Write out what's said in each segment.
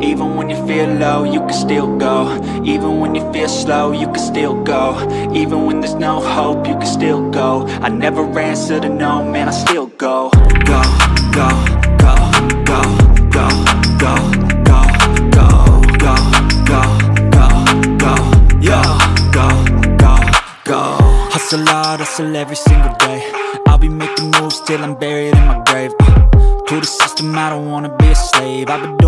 Even when you feel low, you can still go Even when you feel slow, you can still go Even when there's no hope, you can still go I never answer to no, man, I still go Go, go, go, go, go, go, go, go, go, go, go, go, go, go Hustle hard, hustle every single day I'll be making moves till I'm buried in my grave uh, To the system, I don't wanna be a slave I've been doing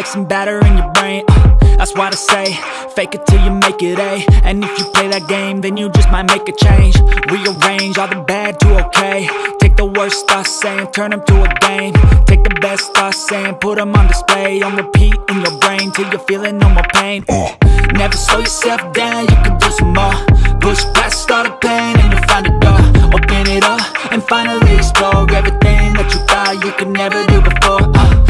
like some batter in your brain. Uh, that's why they say, fake it till you make it A. And if you play that game, then you just might make a change. Rearrange all the bad to okay. Take the worst thoughts saying, turn them to a game. Take the best thoughts saying, put them on display. On repeat in your brain till you're feeling no more pain. Uh, Never slow yourself down, you can do some more. Push past all the pain and you'll find a door. Open it up and finally explore everything that you thought you could never do before. Uh, and